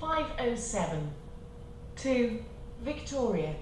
507 to Victoria.